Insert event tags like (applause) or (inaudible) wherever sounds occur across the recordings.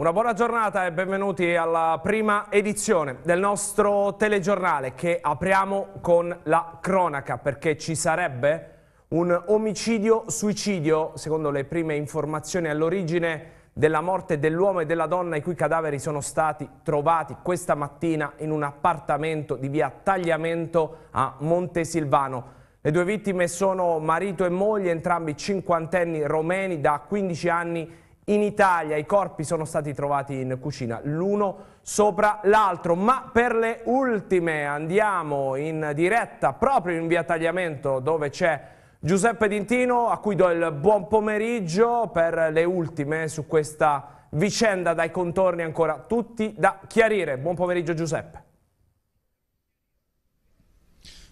Una buona giornata e benvenuti alla prima edizione del nostro telegiornale che apriamo con la cronaca perché ci sarebbe un omicidio-suicidio, secondo le prime informazioni all'origine della morte dell'uomo e della donna i cui cadaveri sono stati trovati questa mattina in un appartamento di via Tagliamento a Montesilvano. Le due vittime sono marito e moglie, entrambi cinquantenni romeni da 15 anni in Italia. I corpi sono stati trovati in cucina, l'uno sopra l'altro. Ma per le ultime andiamo in diretta proprio in via Tagliamento dove c'è Giuseppe Dintino a cui do il buon pomeriggio per le ultime su questa vicenda dai contorni ancora tutti da chiarire. Buon pomeriggio Giuseppe.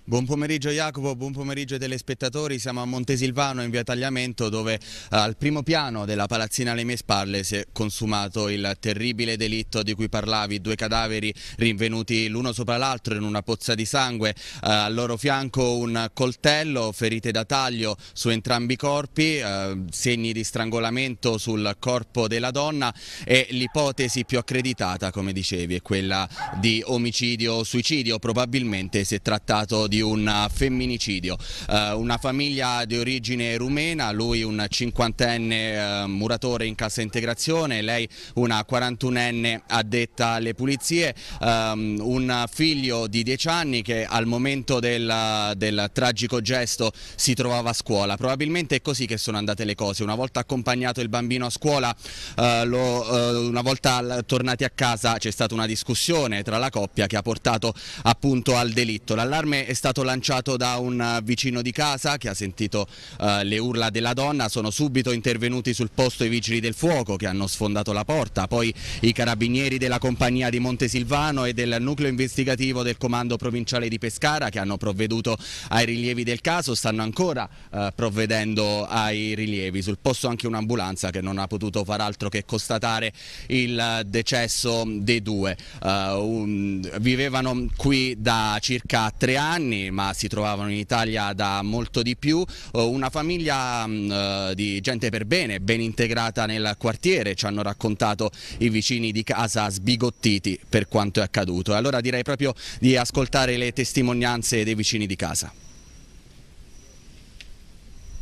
Buon pomeriggio Jacopo, buon pomeriggio ai telespettatori, siamo a Montesilvano in via Tagliamento dove eh, al primo piano della palazzina alle mie spalle si è consumato il terribile delitto di cui parlavi, due cadaveri rinvenuti l'uno sopra l'altro in una pozza di sangue, eh, al loro fianco un coltello, ferite da taglio su entrambi i corpi, eh, segni di strangolamento sul corpo della donna e l'ipotesi più accreditata come dicevi è quella di omicidio o suicidio, probabilmente si è trattato di di un femminicidio. Eh, una famiglia di origine rumena, lui un cinquantenne eh, muratore in cassa integrazione, lei una 41enne addetta alle pulizie, ehm, un figlio di 10 anni che al momento del, del tragico gesto si trovava a scuola. Probabilmente è così che sono andate le cose. Una volta accompagnato il bambino a scuola, eh, lo, eh, una volta tornati a casa c'è stata una discussione tra la coppia che ha portato appunto al delitto. L'allarme è stato stato lanciato da un eh, vicino di casa che ha sentito uh, le urla della donna, sono subito intervenuti sul posto i vigili del fuoco che hanno sfondato la porta, poi i carabinieri della compagnia di Montesilvano e del nucleo investigativo del comando provinciale di Pescara che hanno provveduto ai rilievi del caso, stanno ancora uh, provvedendo ai rilievi, sul posto anche un'ambulanza che non ha potuto far altro che constatare il decesso dei due. Uh, un, vivevano qui da circa tre anni, anni ma si trovavano in Italia da molto di più, eh, una famiglia mm, eh, di gente per bene, ben integrata nel quartiere, ci hanno raccontato i vicini di casa sbigottiti per quanto è accaduto. Allora direi proprio di ascoltare le testimonianze dei vicini di casa.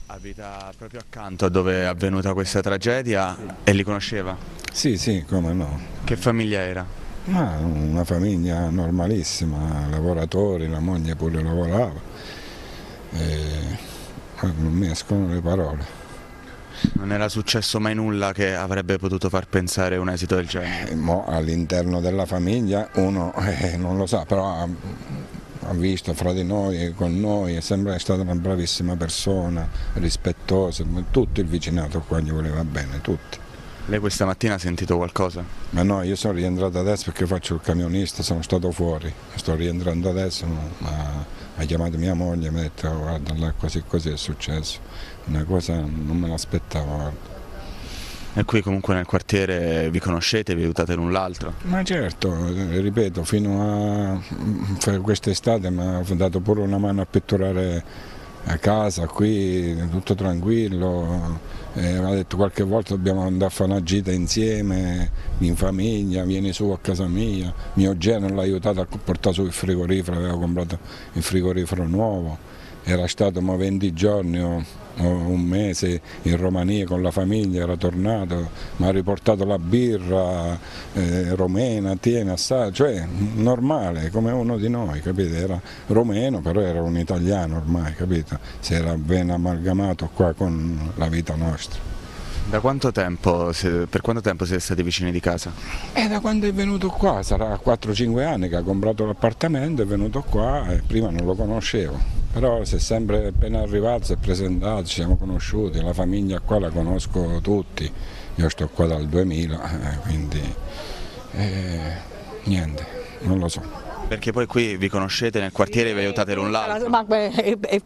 Abita proprio accanto a dove è avvenuta questa tragedia e li conosceva? Sì, sì, come no. Che famiglia era? Ma una famiglia normalissima, lavoratori, la moglie pure lavorava, e non mi escono le parole. Non era successo mai nulla che avrebbe potuto far pensare un esito del genere? Eh, all'interno della famiglia uno (laughs) eh, non lo sa, però ha, ha visto fra di noi, con noi, è sempre stata una bravissima persona, rispettosa, tutto il vicinato qua gli voleva bene, tutti. Lei questa mattina ha sentito qualcosa? Ma no, io sono rientrato adesso perché faccio il camionista, sono stato fuori, sto rientrando adesso, ma ha chiamato mia moglie e mi ha detto oh, guarda là così così è successo, una cosa non me l'aspettavo. E qui comunque nel quartiere vi conoscete, vi aiutate l'un l'altro? Ma certo, ripeto, fino a quest'estate mi ha dato pure una mano a pitturare a casa, qui tutto tranquillo, eh, ha detto qualche volta dobbiamo andare a fare una gita insieme, in famiglia, vieni su a casa mia, mio genero l'ha aiutato a portare su il frigorifero, aveva comprato il frigorifero nuovo, era stato ma 20 giorni o un mese in Romania con la famiglia, era tornato, mi ha riportato la birra eh, romena, tiene assai, cioè normale, come uno di noi, capite? Era romeno, però era un italiano ormai, capito? Si era ben amalgamato qua con la vita nostra. Da quanto tempo, per quanto tempo siete stati vicini di casa? Eh, da quando è venuto qua, sarà 4-5 anni che ha comprato l'appartamento, è venuto qua e prima non lo conoscevo, però si è sempre appena arrivato, si è presentato, ci siamo conosciuti, la famiglia qua la conosco tutti, io sto qua dal 2000, eh, quindi eh, niente, non lo so. Perché poi qui vi conoscete nel quartiere e vi aiutate l'un l'altro? Ma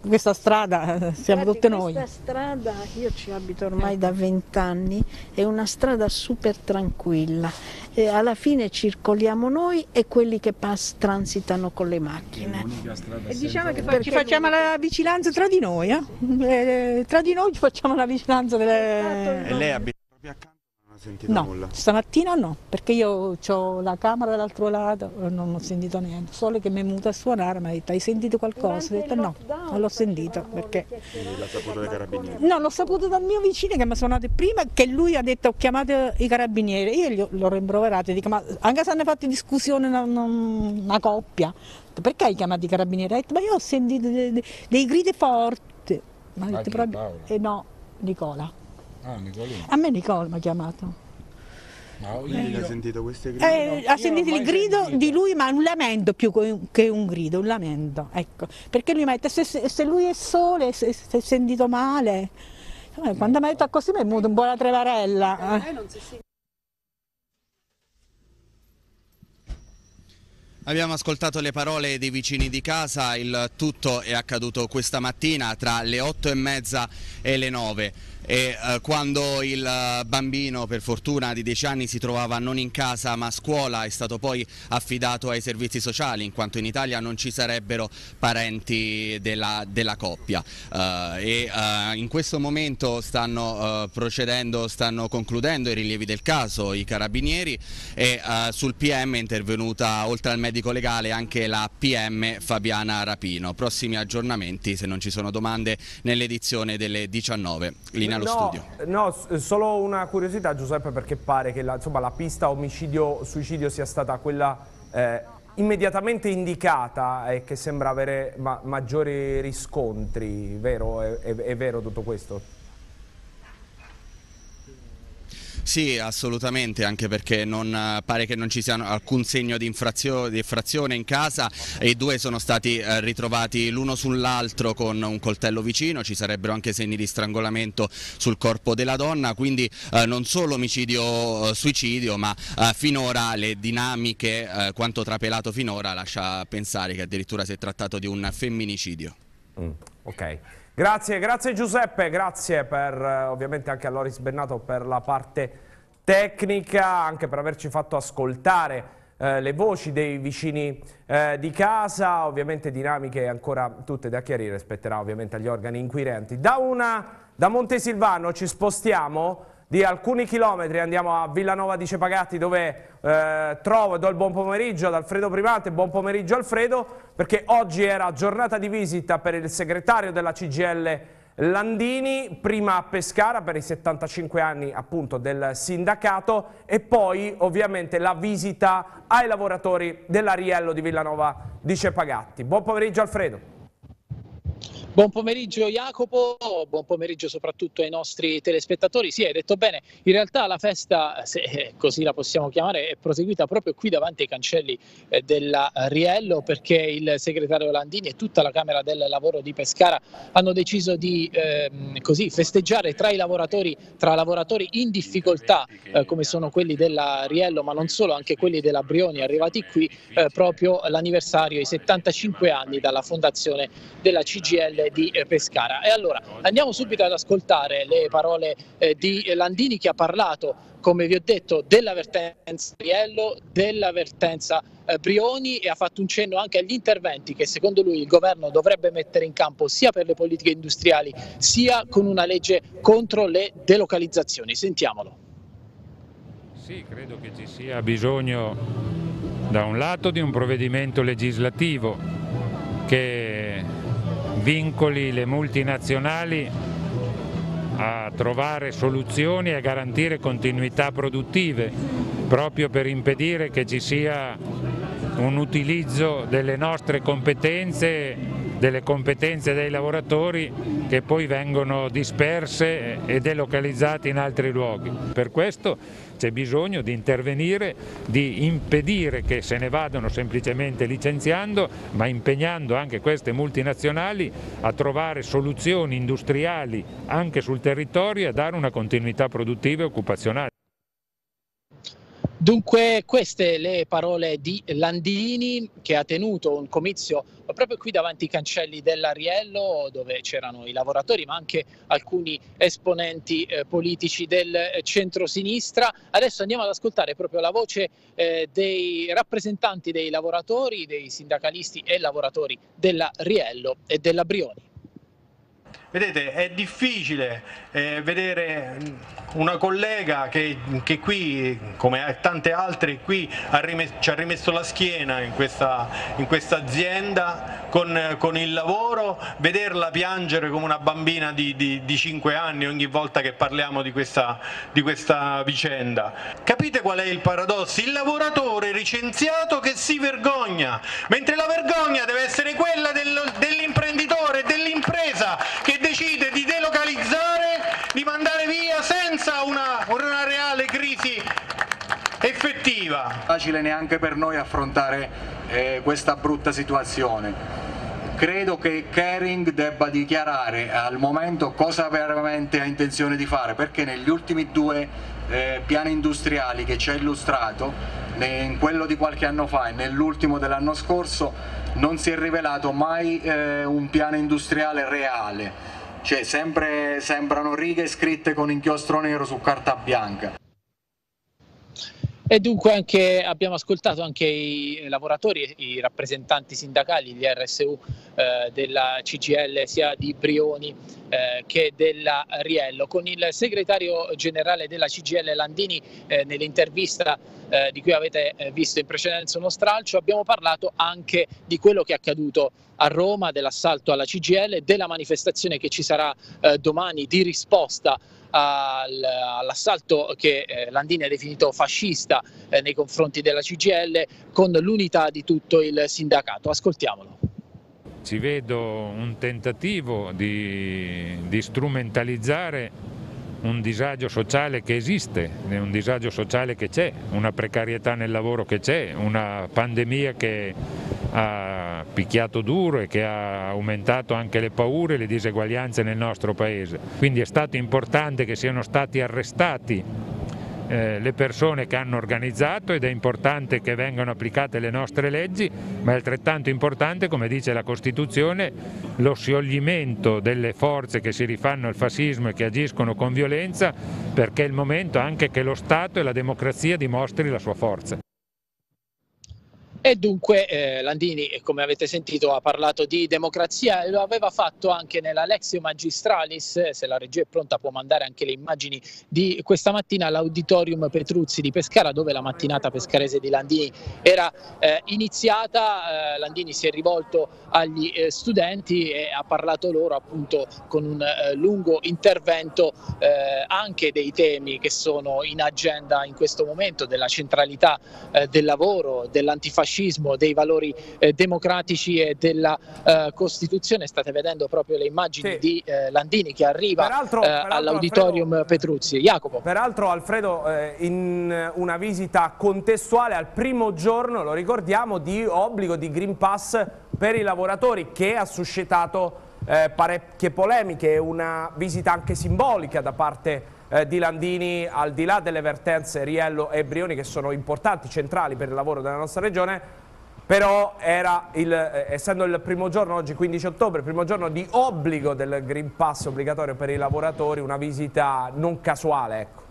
questa strada siamo tutte noi. Questa strada, io ci abito ormai da vent'anni, è una strada super tranquilla. E alla fine circoliamo noi e quelli che pass, transitano con le macchine. E diciamo che ci facciamo la vicinanza tra di noi, eh? Eh, tra di noi ci facciamo la vicinanza delle... E lei abita proprio accanto? No, nulla? stamattina no, perché io ho la camera dall'altro lato, non ho sentito niente, solo che mi è venuta a suonare, mi ha detto hai sentito qualcosa? Ho detto no, non l'ho sentito perché... L'ha saputo dai carabinieri? No, l'ho saputo dal mio vicino che mi ha suonato prima che lui ha detto ho chiamato i carabinieri, io l'ho rimproverato, dico ma anche se hanno fatto discussione una, una coppia, perché hai chiamato i carabinieri? Ha detto ma io ho sentito dei, dei, dei gridi forti, ma ha detto proprio... Eh, no, Nicola. Ah, Nicolino. A me Nicola mi ha chiamato. No, io... ha sentito queste grida? Eh, ha sentito il grido sentito. di lui, ma un lamento più che un grido, un lamento, ecco. Perché lui mi ha detto se, se lui è sole, se, si è sentito male. Eh, quando mi ha detto così mi è venuta un po' la trevarella. Eh. Abbiamo ascoltato le parole dei vicini di casa, il tutto è accaduto questa mattina tra le otto e mezza e le nove e eh, quando il eh, bambino per fortuna di 10 anni si trovava non in casa ma a scuola è stato poi affidato ai servizi sociali in quanto in Italia non ci sarebbero parenti della, della coppia uh, e uh, in questo momento stanno uh, procedendo, stanno concludendo i rilievi del caso i carabinieri e sul PM è intervenuta oltre al medico legale anche la PM Fabiana Rapino. Prossimi aggiornamenti se non ci sono domande nell'edizione delle 19. Linea allo no, studio. No, solo una curiosità Giuseppe perché pare che la, insomma, la pista omicidio-suicidio sia stata quella eh, immediatamente indicata e che sembra avere ma maggiori riscontri, vero? È, è, è vero tutto questo? Sì, assolutamente, anche perché non, eh, pare che non ci sia alcun segno di, di infrazione in casa i due sono stati eh, ritrovati l'uno sull'altro con un coltello vicino, ci sarebbero anche segni di strangolamento sul corpo della donna, quindi eh, non solo omicidio-suicidio, ma eh, finora le dinamiche, eh, quanto trapelato finora, lascia pensare che addirittura si è trattato di un femminicidio. Mm, ok. Grazie, grazie Giuseppe, grazie per eh, ovviamente anche a Loris Bennato per la parte tecnica, anche per averci fatto ascoltare eh, le voci dei vicini eh, di casa, ovviamente dinamiche ancora tutte da chiarire, spetterà ovviamente agli organi inquirenti. Da, una, da Montesilvano ci spostiamo di alcuni chilometri andiamo a Villanova di Cepagatti dove eh, trovo e do il buon pomeriggio ad Alfredo Primante, buon pomeriggio Alfredo perché oggi era giornata di visita per il segretario della CGL Landini, prima a Pescara per i 75 anni appunto del sindacato e poi ovviamente la visita ai lavoratori dell'Ariello di Villanova di Cepagatti. Buon pomeriggio Alfredo. Buon pomeriggio Jacopo, buon pomeriggio soprattutto ai nostri telespettatori. Sì, hai detto bene, in realtà la festa, se così la possiamo chiamare, è proseguita proprio qui davanti ai cancelli eh, della Riello perché il segretario Landini e tutta la Camera del Lavoro di Pescara hanno deciso di eh, così, festeggiare tra i lavoratori, tra lavoratori in difficoltà eh, come sono quelli della Riello, ma non solo, anche quelli della Brioni arrivati qui eh, proprio l'anniversario, i 75 anni dalla fondazione della CGL di eh, Pescara. E allora andiamo subito ad ascoltare le parole eh, di Landini che ha parlato come vi ho detto, dell'avvertenza Riello, dell'avvertenza eh, Brioni e ha fatto un cenno anche agli interventi che secondo lui il governo dovrebbe mettere in campo sia per le politiche industriali sia con una legge contro le delocalizzazioni. Sentiamolo. Sì, credo che ci sia bisogno da un lato di un provvedimento legislativo che vincoli le multinazionali a trovare soluzioni e a garantire continuità produttive proprio per impedire che ci sia un utilizzo delle nostre competenze, delle competenze dei lavoratori che poi vengono disperse e delocalizzate in altri luoghi. Per questo c'è bisogno di intervenire, di impedire che se ne vadano semplicemente licenziando, ma impegnando anche queste multinazionali a trovare soluzioni industriali anche sul territorio e a dare una continuità produttiva e occupazionale. Dunque queste le parole di Landini che ha tenuto un comizio proprio qui davanti ai cancelli dell'Ariello dove c'erano i lavoratori ma anche alcuni esponenti eh, politici del centro-sinistra. Adesso andiamo ad ascoltare proprio la voce eh, dei rappresentanti dei lavoratori, dei sindacalisti e lavoratori dell'Ariello e della Brioni. Vedete, è difficile eh, vedere una collega che, che, qui, come tante altre, qui ha ci ha rimesso la schiena in questa, in questa azienda con, con, il lavoro, vederla piangere come una bambina di, di, di 5 anni ogni volta che parliamo di questa, di questa vicenda. Capite qual è il paradosso? Il lavoratore licenziato che si vergogna, mentre la vergogna deve essere quella dell'imprenditore, dell'impresa che decide di delocalizzare, di mandare via senza una, una reale crisi effettiva. Facile neanche per noi affrontare eh, questa brutta situazione. Credo che Kering debba dichiarare al momento cosa veramente ha intenzione di fare, perché negli ultimi due eh, piani industriali che ci ha illustrato, in quello di qualche anno fa e nell'ultimo dell'anno scorso, non si è rivelato mai eh, un piano industriale reale cioè sempre sembrano righe scritte con inchiostro nero su carta bianca. E dunque anche, abbiamo ascoltato anche i lavoratori, i rappresentanti sindacali, gli RSU eh, della CGL sia di Brioni eh, che della Riello. Con il segretario generale della CGL Landini eh, nell'intervista eh, di cui avete eh, visto in precedenza uno stralcio abbiamo parlato anche di quello che è accaduto a Roma, dell'assalto alla CGL, della manifestazione che ci sarà eh, domani di risposta all'assalto che eh, Landini ha definito fascista eh, nei confronti della CGL con l'unità di tutto il sindacato. Ascoltiamolo. Ci vedo un tentativo di, di strumentalizzare un disagio sociale che esiste, un disagio sociale che c'è, una precarietà nel lavoro che c'è, una pandemia che ha picchiato duro e che ha aumentato anche le paure e le diseguaglianze nel nostro Paese. Quindi è stato importante che siano stati arrestati eh, le persone che hanno organizzato ed è importante che vengano applicate le nostre leggi, ma è altrettanto importante, come dice la Costituzione, lo scioglimento delle forze che si rifanno al fascismo e che agiscono con violenza, perché è il momento anche che lo Stato e la democrazia dimostri la sua forza. E dunque eh, Landini, come avete sentito, ha parlato di democrazia e lo aveva fatto anche nella Lexio Magistralis. Se la regia è pronta può mandare anche le immagini di questa mattina all'Auditorium Petruzzi di Pescara, dove la mattinata pescarese di Landini era eh, iniziata. Eh, Landini si è rivolto agli eh, studenti e ha parlato loro appunto con un eh, lungo intervento eh, anche dei temi che sono in agenda in questo momento, della centralità del lavoro, dell'antifascismo fascismo, dei valori eh, democratici e della eh, Costituzione. State vedendo proprio le immagini sì. di eh, Landini che arriva peraltro, eh, peraltro all'auditorium Alfredo, Petruzzi. Jacopo. Peraltro Alfredo eh, in una visita contestuale al primo giorno, lo ricordiamo, di obbligo di Green Pass per i lavoratori che ha suscitato eh, parecchie polemiche, una visita anche simbolica da parte eh, di Landini, al di là delle vertenze Riello e Brioni che sono importanti, centrali per il lavoro della nostra regione, però il, eh, essendo il primo giorno, oggi 15 ottobre, il primo giorno di obbligo del Green Pass obbligatorio per i lavoratori, una visita non casuale. Ecco.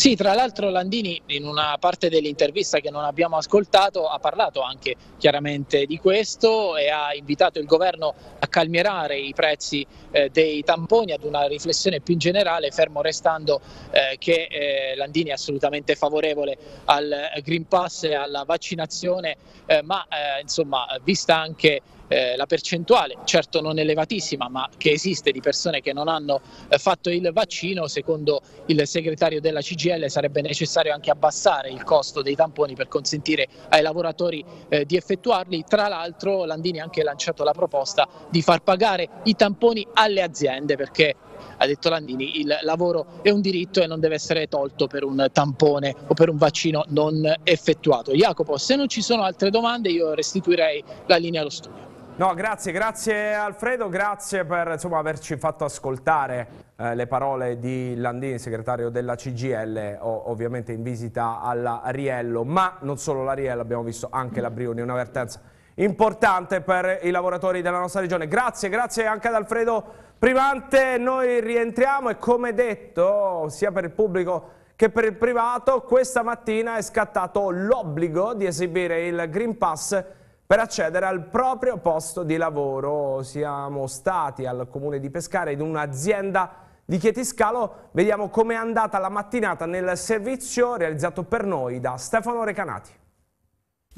Sì, tra l'altro Landini in una parte dell'intervista che non abbiamo ascoltato ha parlato anche chiaramente di questo e ha invitato il governo a calmierare i prezzi eh, dei tamponi ad una riflessione più generale, fermo restando eh, che eh, Landini è assolutamente favorevole al Green Pass e alla vaccinazione, eh, ma eh, insomma vista anche eh, la percentuale, certo non elevatissima, ma che esiste di persone che non hanno eh, fatto il vaccino, secondo il segretario della CGL sarebbe necessario anche abbassare il costo dei tamponi per consentire ai lavoratori eh, di effettuarli. Tra l'altro Landini ha anche lanciato la proposta di far pagare i tamponi alle aziende perché ha detto Landini, il lavoro è un diritto e non deve essere tolto per un tampone o per un vaccino non effettuato. Jacopo, se non ci sono altre domande io restituirei la linea allo studio. No, grazie, grazie Alfredo, grazie per insomma, averci fatto ascoltare eh, le parole di Landini, segretario della CGL, ovviamente in visita alla Riello, ma non solo la Riello, abbiamo visto anche la Brioni, un'avvertenza importante per i lavoratori della nostra regione. Grazie, grazie anche ad Alfredo Primante, noi rientriamo e come detto, sia per il pubblico che per il privato, questa mattina è scattato l'obbligo di esibire il Green Pass per accedere al proprio posto di lavoro. Siamo stati al comune di Pescara in un'azienda di Chietiscalo, vediamo com'è andata la mattinata nel servizio realizzato per noi da Stefano Recanati.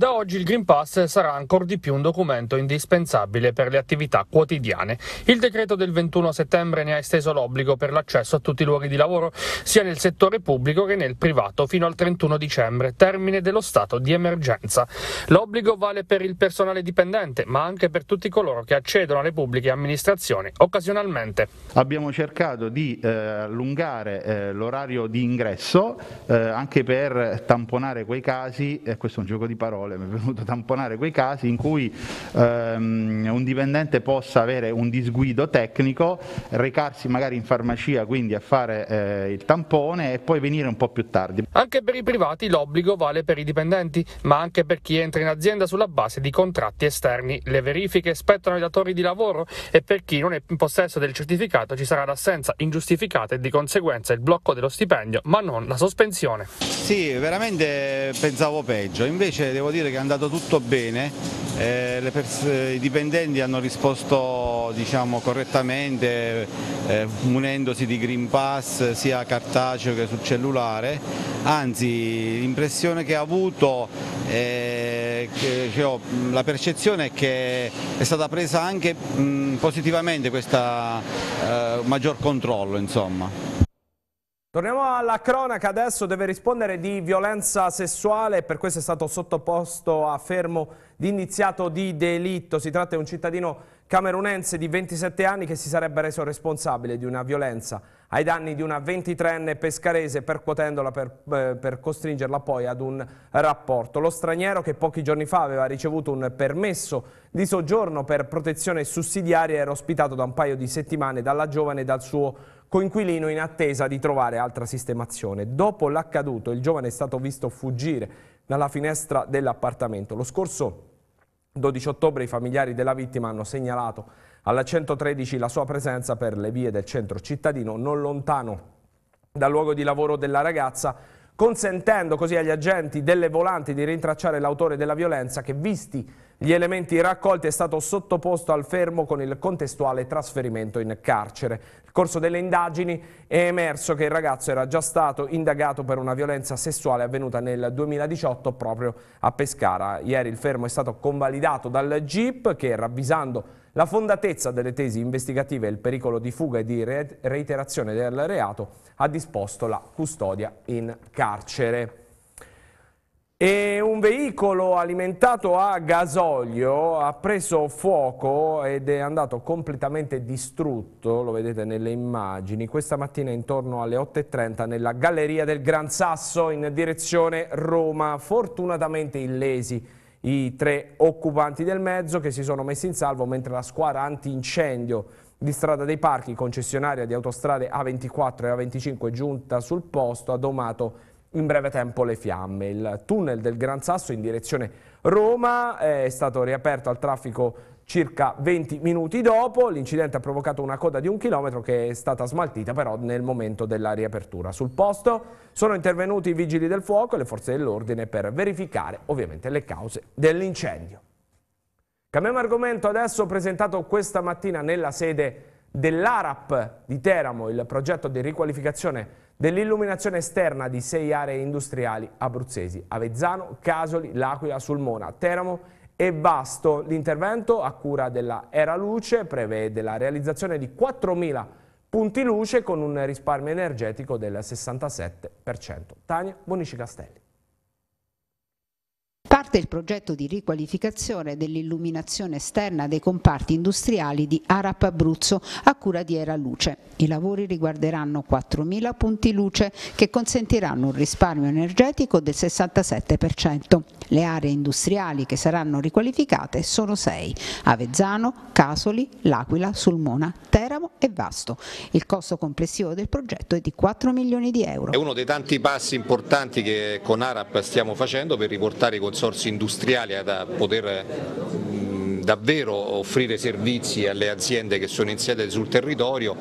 Da oggi il Green Pass sarà ancora di più un documento indispensabile per le attività quotidiane. Il decreto del 21 settembre ne ha esteso l'obbligo per l'accesso a tutti i luoghi di lavoro, sia nel settore pubblico che nel privato, fino al 31 dicembre, termine dello stato di emergenza. L'obbligo vale per il personale dipendente, ma anche per tutti coloro che accedono alle pubbliche amministrazioni occasionalmente. Abbiamo cercato di eh, allungare eh, l'orario di ingresso eh, anche per tamponare quei casi, questo è un gioco di parole, parole, mi è venuto a tamponare quei casi in cui ehm, un dipendente possa avere un disguido tecnico, recarsi magari in farmacia quindi a fare eh, il tampone e poi venire un po' più tardi. Anche per i privati l'obbligo vale per i dipendenti, ma anche per chi entra in azienda sulla base di contratti esterni. Le verifiche spettano ai datori di lavoro e per chi non è in possesso del certificato ci sarà l'assenza ingiustificata e di conseguenza il blocco dello stipendio, ma non la sospensione. Sì, veramente pensavo peggio, invece devo dire che è andato tutto bene, eh, i dipendenti hanno risposto diciamo, correttamente eh, munendosi di Green Pass sia cartaceo che sul cellulare, anzi l'impressione che ho avuto è che, ho, la percezione è che è stata presa anche mh, positivamente questo eh, maggior controllo. Insomma. Torniamo alla cronaca, adesso deve rispondere di violenza sessuale per questo è stato sottoposto a fermo di iniziato di delitto. Si tratta di un cittadino camerunense di 27 anni che si sarebbe reso responsabile di una violenza ai danni di una 23enne pescarese percuotendola per, eh, per costringerla poi ad un rapporto. Lo straniero che pochi giorni fa aveva ricevuto un permesso di soggiorno per protezione sussidiaria era ospitato da un paio di settimane dalla giovane e dal suo coinquilino in attesa di trovare altra sistemazione. Dopo l'accaduto il giovane è stato visto fuggire dalla finestra dell'appartamento. Lo scorso 12 ottobre i familiari della vittima hanno segnalato alla 113 la sua presenza per le vie del centro cittadino non lontano dal luogo di lavoro della ragazza consentendo così agli agenti delle volanti di rintracciare l'autore della violenza che visti gli elementi raccolti è stato sottoposto al fermo con il contestuale trasferimento in carcere. Nel corso delle indagini è emerso che il ragazzo era già stato indagato per una violenza sessuale avvenuta nel 2018 proprio a Pescara. Ieri il fermo è stato convalidato dal GIP che ravvisando la fondatezza delle tesi investigative e il pericolo di fuga e di reiterazione del reato ha disposto la custodia in carcere. E un veicolo alimentato a gasolio ha preso fuoco ed è andato completamente distrutto, lo vedete nelle immagini, questa mattina intorno alle 8.30 nella Galleria del Gran Sasso in direzione Roma, fortunatamente illesi i tre occupanti del mezzo che si sono messi in salvo mentre la squadra antincendio di Strada dei Parchi, concessionaria di autostrade A24 e A25 giunta sul posto, ha domato in breve tempo le fiamme. Il tunnel del Gran Sasso in direzione Roma è stato riaperto al traffico circa 20 minuti dopo, l'incidente ha provocato una coda di un chilometro che è stata smaltita però nel momento della riapertura. Sul posto sono intervenuti i vigili del fuoco e le forze dell'ordine per verificare ovviamente le cause dell'incendio. Cambiamo argomento adesso presentato questa mattina nella sede dell'ARAP di Teramo, il progetto di riqualificazione dell'illuminazione esterna di sei aree industriali abruzzesi, Avezzano, Casoli, L'Aquila, Sulmona, Teramo e Vasto. L'intervento a cura della Era Luce prevede la realizzazione di 4.000 punti luce con un risparmio energetico del 67%. Tania Bonici Castelli. Parte il progetto di riqualificazione dell'illuminazione esterna dei comparti industriali di Arap Abruzzo a cura di Era Luce. I lavori riguarderanno 4.000 punti luce che consentiranno un risparmio energetico del 67%. Le aree industriali che saranno riqualificate sono 6, Avezzano, Casoli, L'Aquila, Sulmona, Teramo e Vasto. Il costo complessivo del progetto è di 4 milioni di euro. È uno dei tanti passi importanti che con Arap stiamo facendo per riportare i consorsi industriali a poter davvero offrire servizi alle aziende che sono insediate sul territorio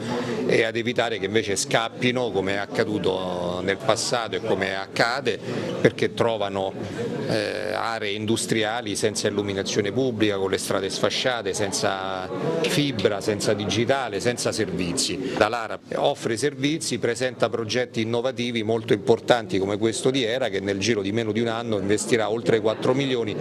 e ad evitare che invece scappino come è accaduto nel passato e come accade perché trovano eh, aree industriali senza illuminazione pubblica, con le strade sfasciate, senza fibra, senza digitale, senza servizi. Dall'Ara offre servizi, presenta progetti innovativi molto importanti come questo di Era che nel giro di meno di un anno investirà oltre 4 milioni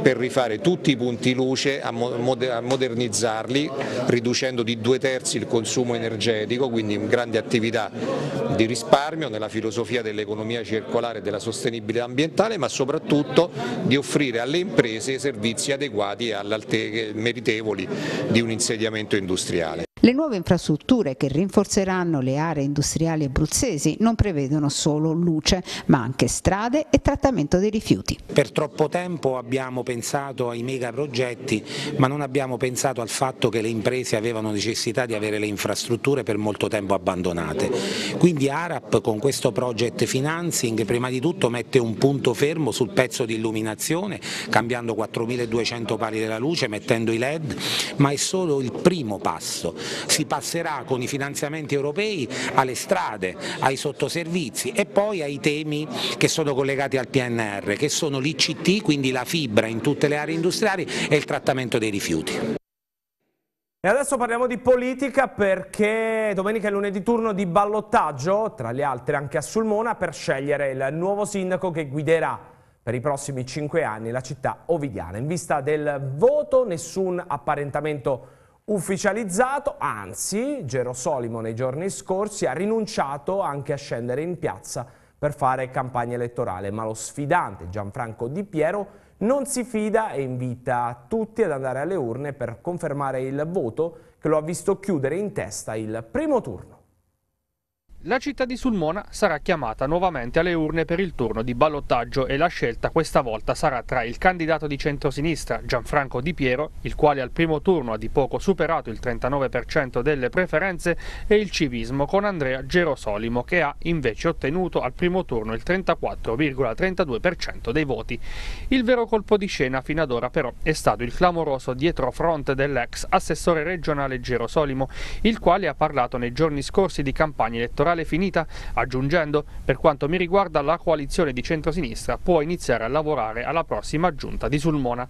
per rifare tutti i punti luce, a modernizzarli, riducendo di due terzi il consumo energetico, quindi grande attività di risparmio nella filosofia dell'economia circolare e della sostenibilità ambientale, ma soprattutto di offrire alle imprese servizi adeguati e meritevoli di un insediamento industriale. Le nuove infrastrutture che rinforzeranno le aree industriali abruzzesi non prevedono solo luce, ma anche strade e trattamento dei rifiuti. Per troppo tempo abbiamo pensato ai megaprogetti, ma non abbiamo pensato al fatto che le imprese avevano necessità di avere le infrastrutture per molto tempo abbandonate. Quindi ARAP con questo project financing prima di tutto mette un punto fermo sul pezzo di illuminazione, cambiando 4200 pali della luce, mettendo i LED, ma è solo il primo passo si passerà con i finanziamenti europei alle strade, ai sottoservizi e poi ai temi che sono collegati al PNR, che sono l'ICT, quindi la fibra in tutte le aree industriali e il trattamento dei rifiuti. E adesso parliamo di politica perché domenica è lunedì turno di ballottaggio, tra le altre anche a Sulmona, per scegliere il nuovo sindaco che guiderà per i prossimi cinque anni la città ovidiana. In vista del voto nessun apparentamento ufficializzato, anzi Gerosolimo nei giorni scorsi ha rinunciato anche a scendere in piazza per fare campagna elettorale, ma lo sfidante Gianfranco Di Piero non si fida e invita tutti ad andare alle urne per confermare il voto che lo ha visto chiudere in testa il primo turno. La città di Sulmona sarà chiamata nuovamente alle urne per il turno di ballottaggio e la scelta questa volta sarà tra il candidato di centrosinistra Gianfranco Di Piero, il quale al primo turno ha di poco superato il 39% delle preferenze, e il civismo con Andrea Gerosolimo che ha invece ottenuto al primo turno il 34,32% dei voti. Il vero colpo di scena fino ad ora però è stato il clamoroso dietrofront dell'ex assessore regionale Gerosolimo, il quale ha parlato nei giorni scorsi di campagna elettorale elettorale finita, aggiungendo per quanto mi riguarda la coalizione di centrosinistra può iniziare a lavorare alla prossima giunta di Sulmona,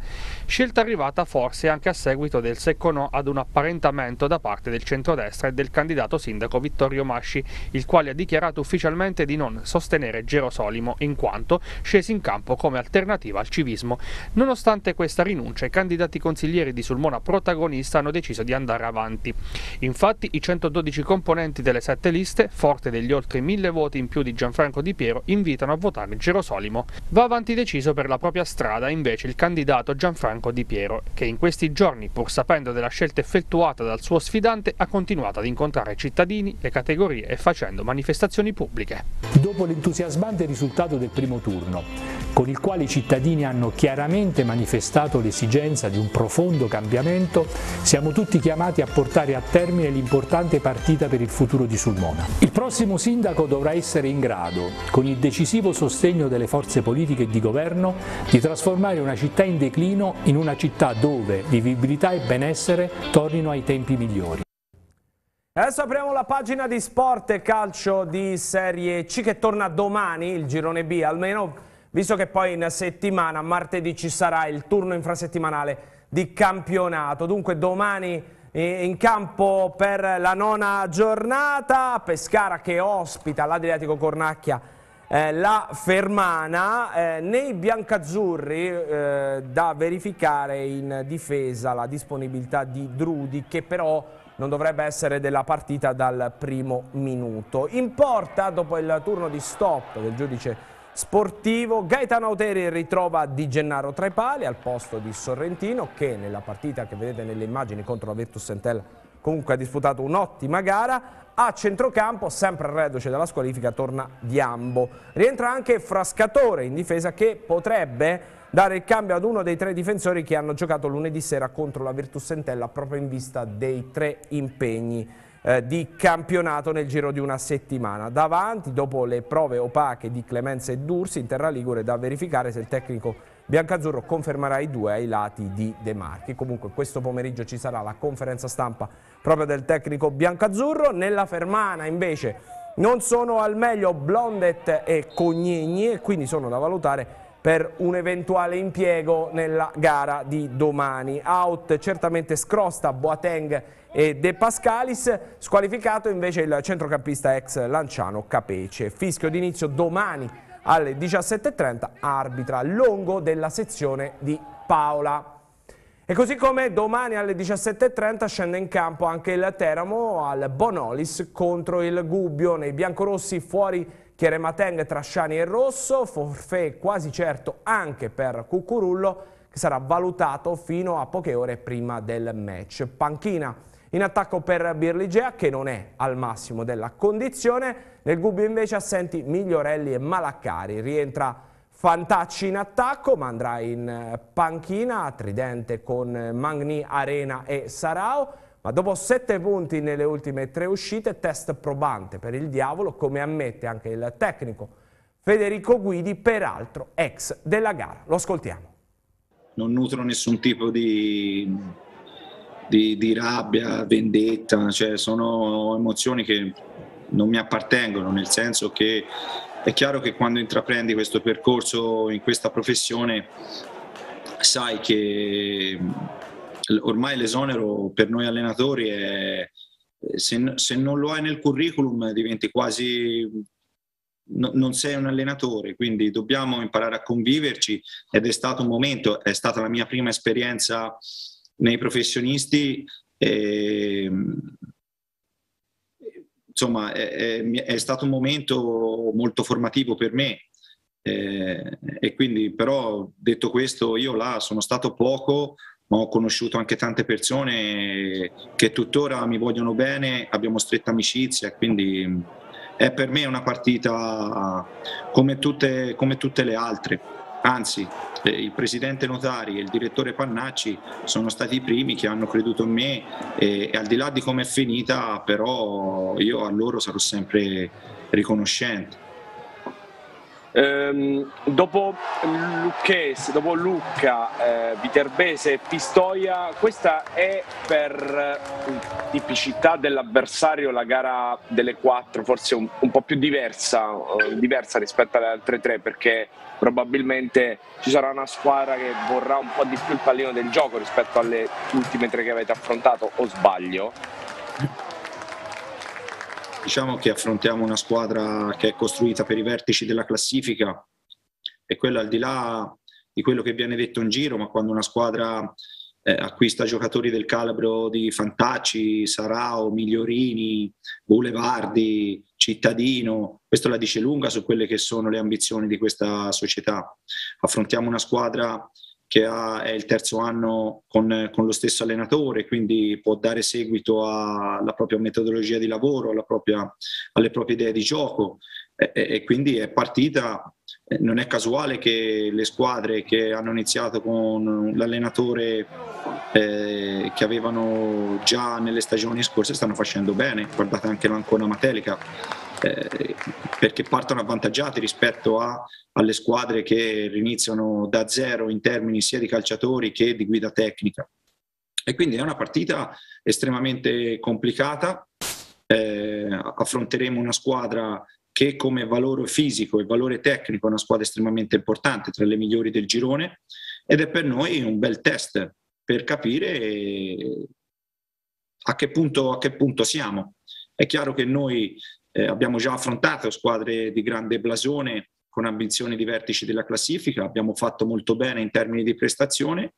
scelta arrivata forse anche a seguito del secco no ad un apparentamento da parte del centrodestra e del candidato sindaco Vittorio Masci, il quale ha dichiarato ufficialmente di non sostenere Gerosolimo in quanto scesi in campo come alternativa al civismo. Nonostante questa rinuncia, i candidati consiglieri di Sulmona protagonista hanno deciso di andare avanti. Infatti i 112 componenti delle sette liste, forte degli oltre mille voti in più di Gianfranco Di Piero, invitano a votare Gerosolimo. Va avanti deciso per la propria strada invece il candidato Gianfranco Di Piero, che in questi giorni, pur sapendo della scelta effettuata dal suo sfidante, ha continuato ad incontrare cittadini, le categorie e facendo manifestazioni pubbliche. Dopo l'entusiasmante risultato del primo turno, con il quale i cittadini hanno chiaramente manifestato l'esigenza di un profondo cambiamento, siamo tutti chiamati a portare a termine l'importante partita per il futuro di Sulmona. Il prossimo sindaco dovrà essere in grado, con il decisivo sostegno delle forze politiche e di governo, di trasformare una città in declino in una città dove vivibilità e benessere tornino ai tempi migliori. Adesso apriamo la pagina di sport e calcio di Serie C che torna domani, il girone B almeno, visto che poi in settimana, martedì, ci sarà il turno infrasettimanale di campionato. Dunque domani in campo per la nona giornata, Pescara che ospita l'Adriatico Cornacchia eh, la Fermana, eh, nei biancazzurri eh, da verificare in difesa la disponibilità di Drudi che però non dovrebbe essere della partita dal primo minuto. In porta dopo il turno di stop del giudice sportivo. Gaetano Auteri ritrova Di Gennaro tra i pali al posto di Sorrentino che nella partita che vedete nelle immagini contro la Virtus Entella comunque ha disputato un'ottima gara. A centrocampo, sempre reduce dalla squalifica, torna Diambo. Rientra anche Frascatore in difesa che potrebbe dare il cambio ad uno dei tre difensori che hanno giocato lunedì sera contro la Virtus Entella proprio in vista dei tre impegni eh, di campionato nel giro di una settimana. Davanti, dopo le prove opache di Clemenza e Dursi, in Terra Ligure da verificare se il tecnico biancazzurro confermerà i due ai lati di De Marchi. Comunque questo pomeriggio ci sarà la conferenza stampa proprio del tecnico biancazzurro. Nella Fermana invece non sono al meglio Blondet e Cognegni e quindi sono da valutare per un eventuale impiego nella gara di domani. Out certamente Scrosta, Boateng e De Pascalis, squalificato invece il centrocampista ex Lanciano Capece. Fischio d'inizio domani alle 17.30, arbitra Longo della sezione di Paola. E così come domani alle 17.30 scende in campo anche il Teramo al Bonolis contro il Gubbio. Nei biancorossi fuori Chieremateng, Trasciani e Rosso, forfè quasi certo anche per Cucurullo che sarà valutato fino a poche ore prima del match. Panchina in attacco per Birligea che non è al massimo della condizione, nel Gubbio invece assenti Migliorelli e Malaccari, rientra Fantacci in attacco, ma andrà in eh, panchina, tridente con Magni, Arena e Sarao, ma dopo sette punti nelle ultime tre uscite, test probante per il Diavolo, come ammette anche il tecnico Federico Guidi, peraltro ex della gara. Lo ascoltiamo. Non nutro nessun tipo di, di, di rabbia, vendetta, cioè sono emozioni che non mi appartengono, nel senso che è chiaro che quando intraprendi questo percorso in questa professione sai che ormai l'esonero per noi allenatori è se, se non lo hai nel curriculum diventi quasi no, non sei un allenatore, quindi dobbiamo imparare a conviverci ed è stato un momento, è stata la mia prima esperienza nei professionisti e, insomma è, è, è, stato un momento molto formativo per me eh, e quindi però detto questo io là sono stato poco ho conosciuto anche tante persone che tuttora mi vogliono bene, abbiamo stretta amicizia quindi è per me una partita come tutte, come tutte le altre anzi eh, il presidente Notari e il direttore Pannacci sono stati i primi che hanno creduto in me e, e al di là di come è finita però io a loro sarò sempre riconoscente. Ehm, dopo Lucchese, dopo Lucca, eh, Viterbese e Pistoia, questa è per tipicità dell'avversario la gara delle quattro, forse un, un po' più diversa, eh, diversa rispetto alle altre tre, perché probabilmente ci sarà una squadra che vorrà un po' di più il pallino del gioco rispetto alle ultime tre che avete affrontato, o sbaglio? Diciamo che affrontiamo una squadra che è costruita per i vertici della classifica e quello al di là di quello che viene detto in giro, ma quando una squadra eh, acquista giocatori del calibro di Fantacci, Sarao, Migliorini, Boulevardi, Cittadino, questo la dice lunga su quelle che sono le ambizioni di questa società. Affrontiamo una squadra che ha, è il terzo anno con, con, lo stesso allenatore, quindi può dare seguito alla propria metodologia di lavoro, propria, alle proprie idee di gioco e, e, quindi è partita. Non è casuale che le squadre che hanno iniziato con l'allenatore eh, che avevano già nelle stagioni scorse stanno facendo bene. Guardate anche l'Ancona Matelica, eh, perché partono avvantaggiati rispetto a, alle squadre che iniziano da zero in termini sia di calciatori che di guida tecnica. E quindi è una partita estremamente complicata. Eh, affronteremo una squadra che come valore fisico e valore tecnico è una squadra estremamente importante, tra le migliori del girone, ed è per noi un bel test per capire a che punto, a che punto siamo. È chiaro che noi eh, abbiamo già affrontato squadre di grande blasone con ambizioni di vertici della classifica, abbiamo fatto molto bene in termini di prestazione,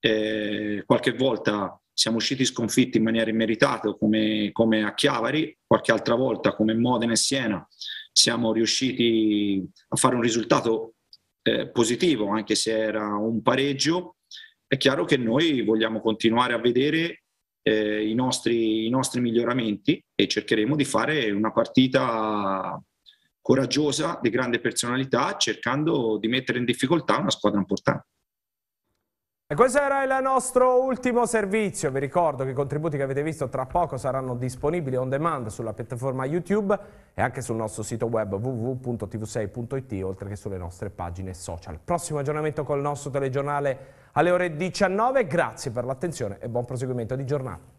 eh, qualche volta siamo usciti sconfitti in maniera immeritata come, come, a Chiavari, qualche altra volta come Modena e Siena siamo riusciti a fare un risultato eh, positivo anche se era un pareggio. È chiaro che noi vogliamo continuare a vedere eh, i, nostri, i nostri miglioramenti e cercheremo di fare una partita coraggiosa, di grande personalità, cercando di mettere in difficoltà una squadra importante. E questo era il nostro ultimo servizio, vi ricordo che i contributi che avete visto tra poco saranno disponibili on demand sulla piattaforma YouTube e anche sul nostro sito web www.tv6.it oltre che sulle nostre pagine social. Prossimo aggiornamento col nostro telegiornale alle ore 19. Grazie per l'attenzione e buon proseguimento di giornata.